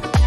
Bye.